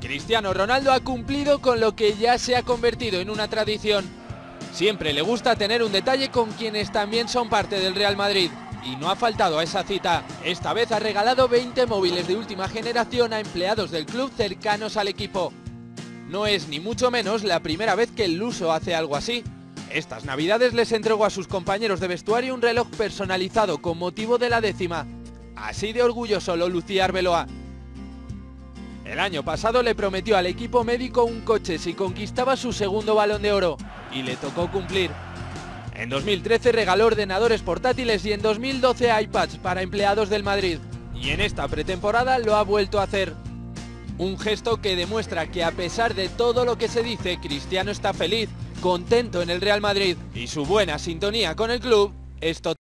Cristiano Ronaldo ha cumplido con lo que ya se ha convertido en una tradición. Siempre le gusta tener un detalle con quienes también son parte del Real Madrid. Y no ha faltado a esa cita. Esta vez ha regalado 20 móviles de última generación a empleados del club cercanos al equipo. No es ni mucho menos la primera vez que el Luso hace algo así. Estas navidades les entregó a sus compañeros de vestuario un reloj personalizado con motivo de la décima. Así de orgulloso lo lucía Arbeloa. El año pasado le prometió al equipo médico un coche si conquistaba su segundo balón de oro y le tocó cumplir. En 2013 regaló ordenadores portátiles y en 2012 iPads para empleados del Madrid. Y en esta pretemporada lo ha vuelto a hacer. Un gesto que demuestra que a pesar de todo lo que se dice, Cristiano está feliz, contento en el Real Madrid y su buena sintonía con el club es total.